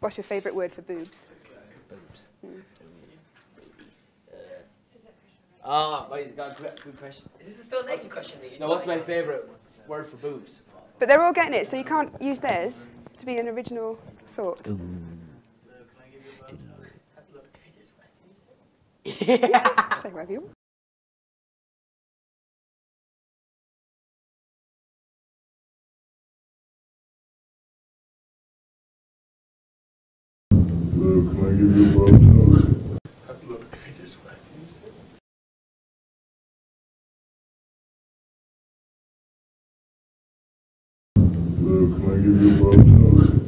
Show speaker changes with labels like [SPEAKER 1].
[SPEAKER 1] What's your favourite word for boobs?
[SPEAKER 2] Boobs. Ah, uh, wait, got a good, good question.
[SPEAKER 3] Is this the still naked question that you
[SPEAKER 2] No, what's my favourite word for boobs?
[SPEAKER 1] But they're all getting it, so you can't use theirs to be an original thought. Say whatever you
[SPEAKER 4] как на юге Болгарии.